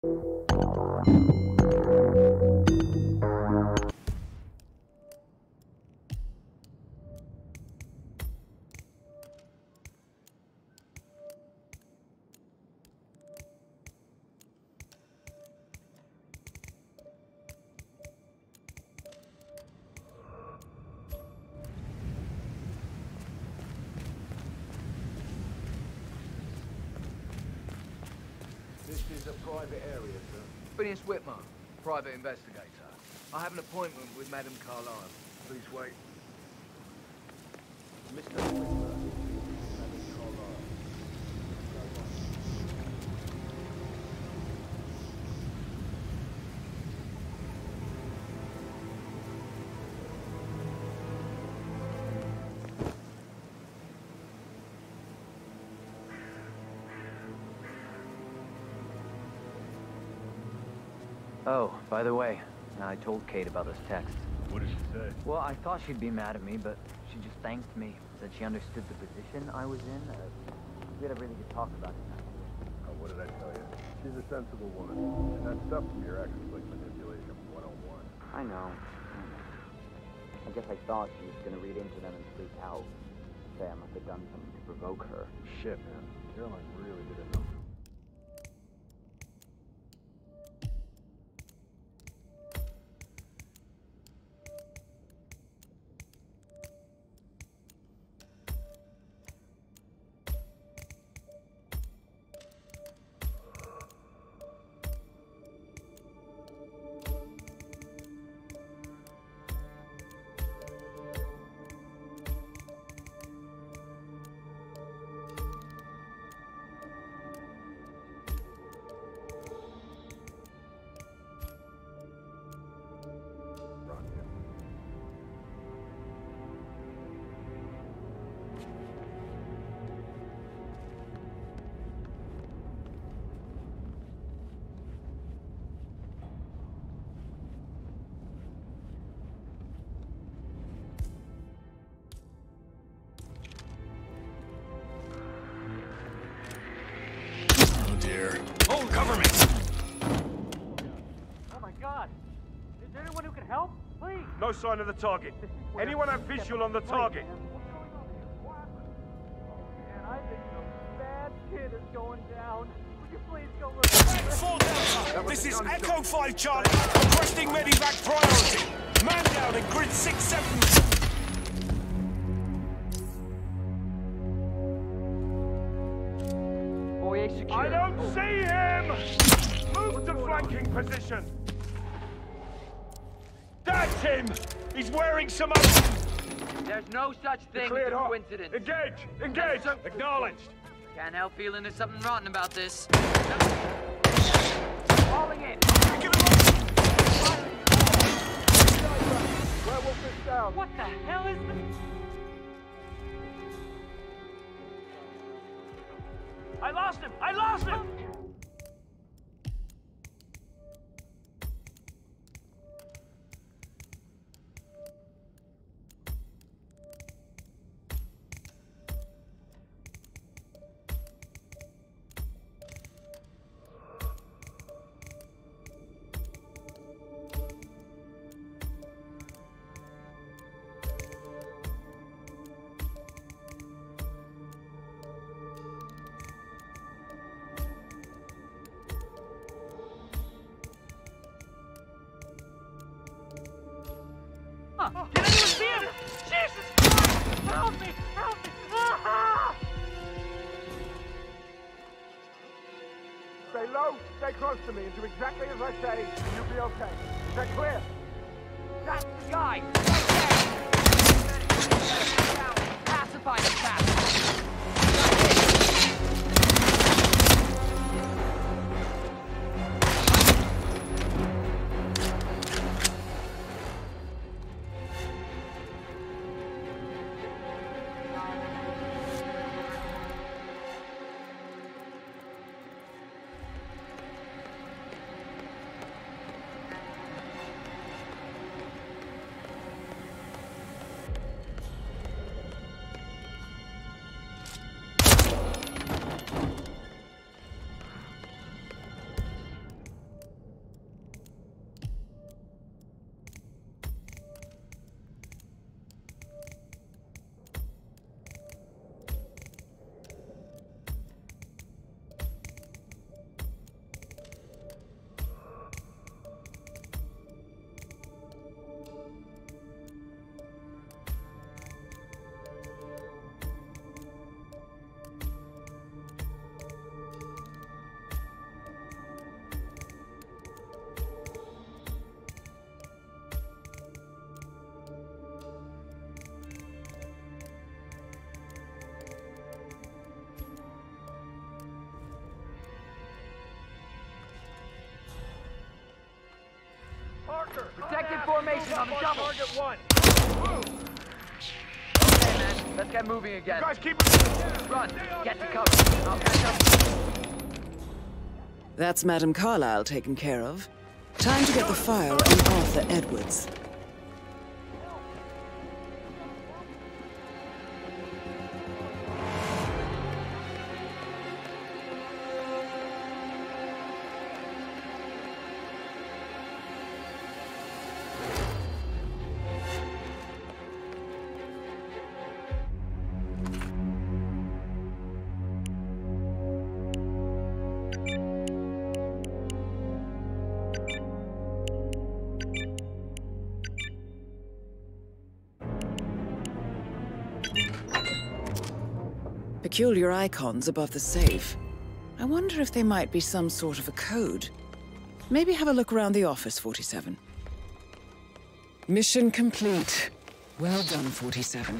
This is a private area, sir. Phineas Whitmer, private investigator. I have an appointment with Madame Carlisle. Please wait. Mr. Whitmer, Oh, by the way, I told Kate about this text. What did she say? Well, I thought she'd be mad at me, but she just thanked me. Said she understood the position I was in. Uh, we had a really good talk about it. Oh, what did I tell you? She's a sensible woman. And that stuff from your ex is like manipulation 101. I know. I guess I thought she was gonna read into them and freak out. Say I must have done something to provoke her. Shit, man. Caroline really did it. Run, No sign of the target. Anyone have visual on the target? Man, I think some bad shit is going down. Would you please go look? Four Delta! This is Echo 5 Charlie, requesting medevac priority. Man down in grid 6-7. Foyer secure. I don't see him! Move to flanking position! That's him! He's wearing some other... There's no such thing as a hot. coincidence. Engage! Engage! Sir. Acknowledged! Can't help feeling there's something rotten about this. Falling in! Werewolf is down. What the hell is this? I lost him! I lost him! Stay low, stay close to me, and do exactly as I say, and you'll be okay. Is that clear? That's the guy! Pacify the bastard! Protected formation on the double. Target one. Okay, man. Let's get moving again. Guys, keep it. Run. Get to cover. I'll catch up. That's Madame Carlisle taken care of. Time to get the fire on Arthur Edwards. Peculiar icons above the safe. I wonder if they might be some sort of a code. Maybe have a look around the office, 47. Mission complete. Well done, 47.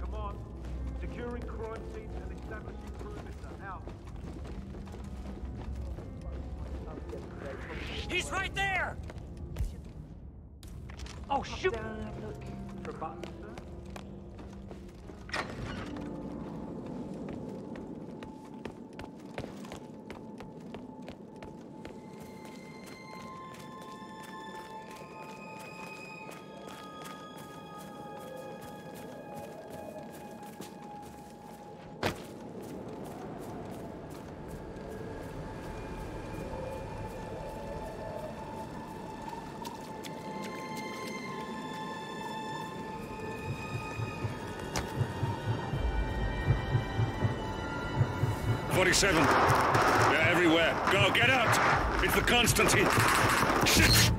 Come on. Securing and establishing perimeter. Out. He's right there! Oh, shoot! Forty-seven. They're everywhere. Go, get out! It's the Constantine. Shit!